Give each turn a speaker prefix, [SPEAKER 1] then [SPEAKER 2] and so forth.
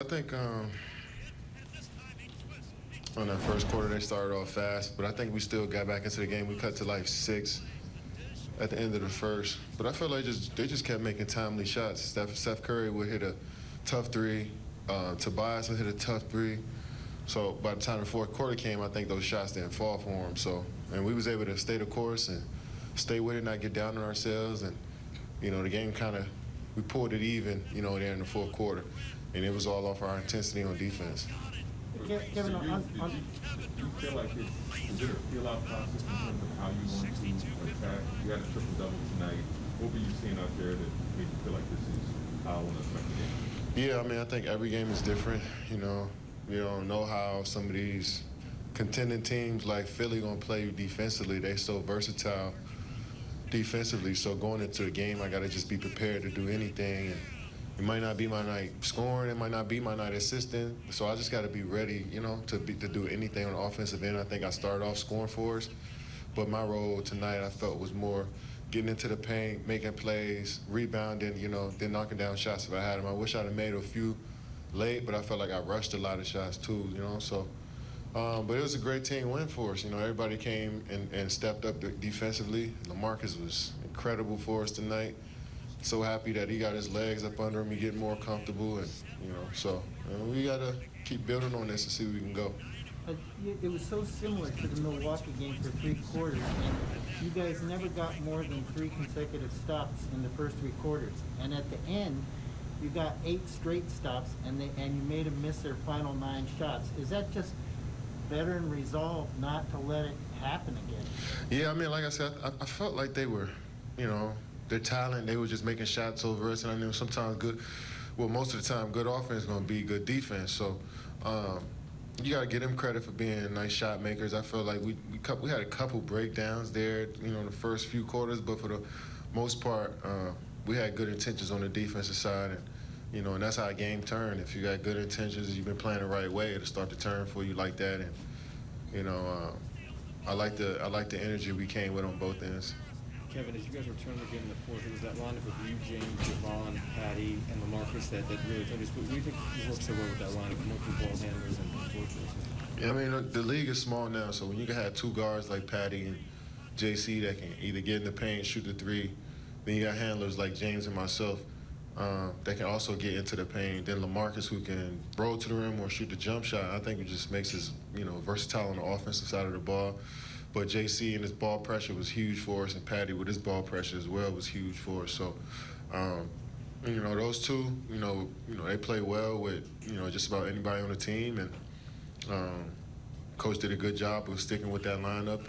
[SPEAKER 1] I think um, on that first quarter they started off fast, but I think we still got back into the game. We cut to like six at the end of the first, but I felt like just they just kept making timely shots. Seth, Seth Curry would hit a tough three. Uh, Tobias would hit a tough three. So by the time the fourth quarter came, I think those shots didn't fall for him. So and we was able to stay the course and stay with it, not get down on ourselves, and you know the game kind of we pulled it even, you know, there in the fourth quarter, and it was all off our intensity on defense.
[SPEAKER 2] Ke- Kevin, on, on,
[SPEAKER 3] Do you feel like it's, is it a feel out process in terms of how you want to attack? You had a triple double tonight. What were you seeing out there that made you feel like this is how I want to affect the game?
[SPEAKER 1] Yeah, I mean, I think every game is different. You know, you don't know how some of these contending teams like Philly gonna play you defensively. They so versatile defensively. So going into a game, I gotta just be prepared to do anything. And it might not be my night scoring. It might not be my night assisting. So I just gotta be ready, you know, to be, to do anything on the offensive end. I think I started off scoring for us, but my role tonight I felt was more getting into the paint, making plays, rebounding, you know, then knocking down shots if I had them. I wish I'd have made a few late, but I felt like I rushed a lot of shots too, you know. So, um, but it was a great team win for us. You know, everybody came and, and stepped up defensively. LaMarcus was incredible for us tonight. So happy that he got his legs up under him. He getting more comfortable, and you know, so uh, we gotta keep building on this and see where we can go.
[SPEAKER 2] uh, it was so similar to the Milwaukee game for three quarters, and you guys never got more than three consecutive stops in the first three quarters. And at the end, you got eight straight stops, and they, and you made them miss their final nine shots. Is that just veteran resolve not to let it happen again?
[SPEAKER 1] Yeah, I mean, like I said, I, I felt like they were, you know, their talent. They were just making shots over us, and I knew sometimes good. Well, most of the time, good offense is going to be good defense. So. Um, you got to give them credit for being nice shot makers. I felt like we we, we had a couple breakdowns there, you know, the first few quarters, but for the most part, uh, we had good intentions on the defensive side, and you know, and that's how a game turned. If you got good intentions, you've been playing the right way, it'll start to turn for you like that. And you know, uh, I like the I like the energy we came with on both ends.
[SPEAKER 4] Kevin, as you guys return again in the fourth, it was that lineup of you, James, Jevon, Patty, and LaMarcus that, that really told us. What do you think worked so well with that lineup, multiple ball handlers and enforcers?
[SPEAKER 1] Yeah, I mean, the, the league is small now, so when you can have two guards like Patty and JC that can either get in the paint, shoot the three, then you got handlers like James and myself uh, that can also get into the paint. Then LaMarcus who can roll to the rim or shoot the jump shot. I think it just makes us, you know, versatile on the offensive side of the ball. But JC and his ball pressure was huge for us, and Patty with his ball pressure as well was huge for us. So. Um, you know those two. You know, you know they play well with you know just about anybody on the team, and um, coach did a good job of sticking with that lineup.